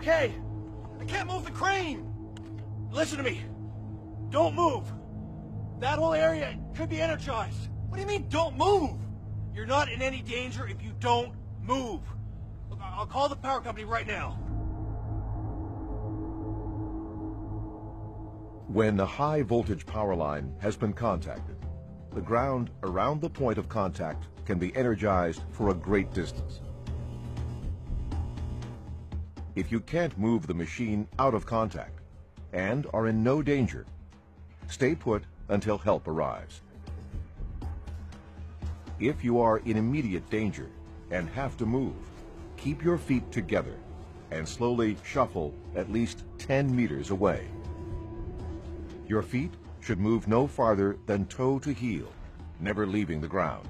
okay? I can't move the crane. Listen to me. Don't move. That whole area could be energized. What do you mean, don't move? You're not in any danger if you don't move. Look, I'll call the power company right now. When the high voltage power line has been contacted, the ground around the point of contact can be energized for a great distance. If you can't move the machine out of contact and are in no danger, stay put until help arrives. If you are in immediate danger and have to move, keep your feet together and slowly shuffle at least 10 meters away. Your feet should move no farther than toe to heel, never leaving the ground.